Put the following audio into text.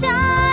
done.